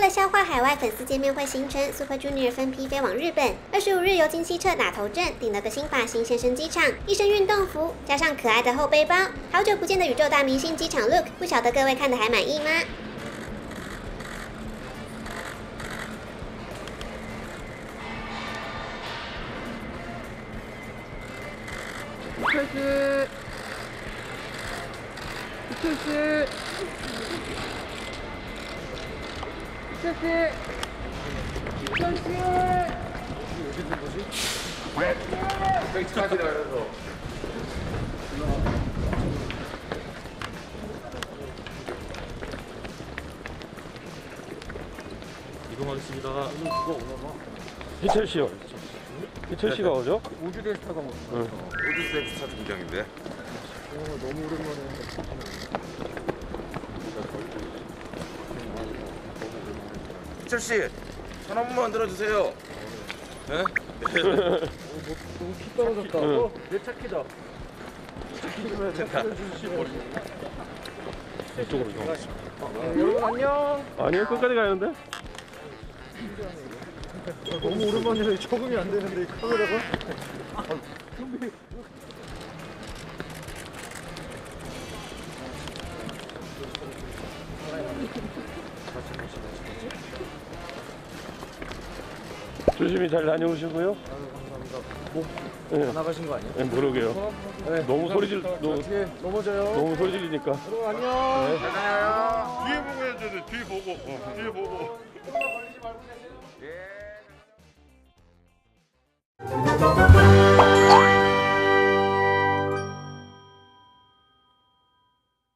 为了消化海外粉丝见面会行程，Super Junior 分批飞往日本。二十五日由金希澈打头阵，顶了个新发型现身机场，一身运动服加上可爱的后背包，好久不见的宇宙大明星机场 look，不晓得各位看的还满意吗？ 시작해 이동하겠습니다. 희철 씨요. 희철 씨가 오죠? 네, 네. 우주 대스타가 네. 오죠. 우주 대스타 등장인데. 어, 너무 오랜만에. 희철 씨, 전화 한번 만들어 주세요. 네? 너무 키 떨어졌다. 어, 내차 키다. 이쪽으로 이동하겠습니다. 여러분 안녕. 아니요, 끝까지 가야하는데 너무 오랜만이라 적응이 안 되는데 이 카메라가. 조심히 잘 다녀오시고요. 네, 나가신 거 아니야? 네, 모르게요. 너무 소리 질, 너무, 예, 넘어져요. 너무 소리 질리니까. 여러분 안녕. 뒤에 보고 해야 돼. 뒤에 보고. 어, 뒤에 보고.